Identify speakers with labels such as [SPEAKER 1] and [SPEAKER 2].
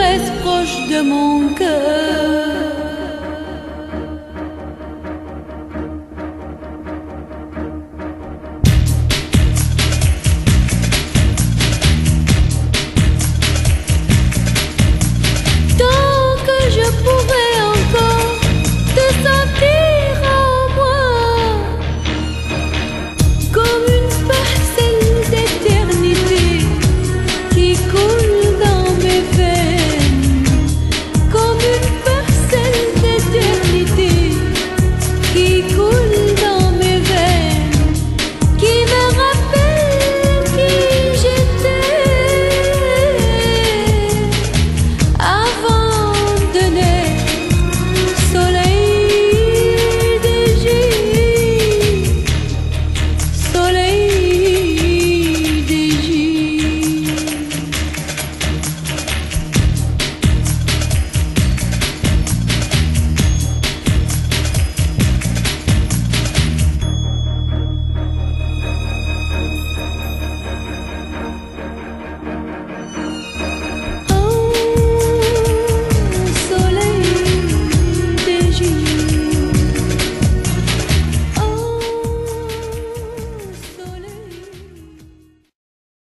[SPEAKER 1] Restes proche de mon cœur.